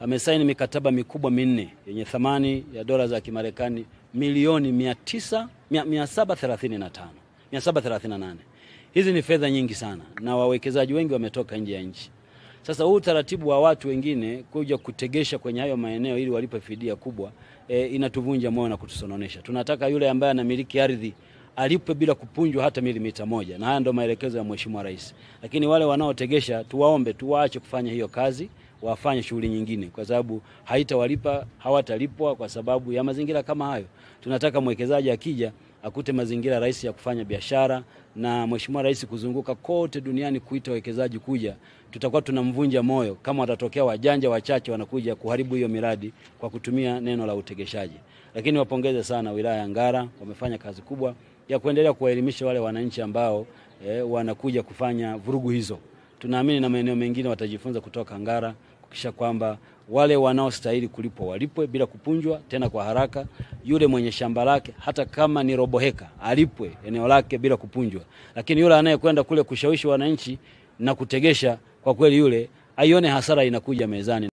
amesaini mikataba mikubwa minne yenye thamani ya dola za Kimarekani milioni 900 735 738. Hizi ni fedha nyingi sana, na wawekezaji wengi wametoka nje ya nchi. Sasa huu utaratibu wa watu wengine kuja kutegesha kwenye hayo maeneo ili walipe fidia kubwa e, inatuvunja moyo na kutusononesha. Tunataka yule ambaye anamiliki ardhi alipwe bila kupunjwa hata milimita moja, na haya ndio maelekezo ya Mheshimiwa Rais. Lakini wale wanaotegesha tuwaombe, tuwaache kufanya hiyo kazi, wafanye shughuli nyingine, kwa sababu haitawalipa, hawatalipwa kwa sababu ya mazingira kama hayo. Tunataka mwekezaji akija akute mazingira rahisi ya kufanya biashara, na Mheshimiwa Rais kuzunguka kote duniani kuita wawekezaji kuja, tutakuwa tunamvunja moyo kama watatokea wajanja wachache wanakuja kuharibu hiyo miradi kwa kutumia neno la utegeshaji. Lakini wapongeze sana wilaya ya Ngara, wamefanya kazi kubwa ya kuendelea kuwaelimisha wale wananchi ambao eh, wanakuja kufanya vurugu hizo. Tunaamini na maeneo mengine watajifunza kutoka Ngara kuhakikisha kwamba wale wanaostahili kulipwa walipwe bila kupunjwa, tena kwa haraka. Yule mwenye shamba lake hata kama ni robo heka alipwe eneo lake bila kupunjwa, lakini yule anayekwenda kule kushawishi wananchi na kutegesha, kwa kweli yule aione hasara inakuja mezani.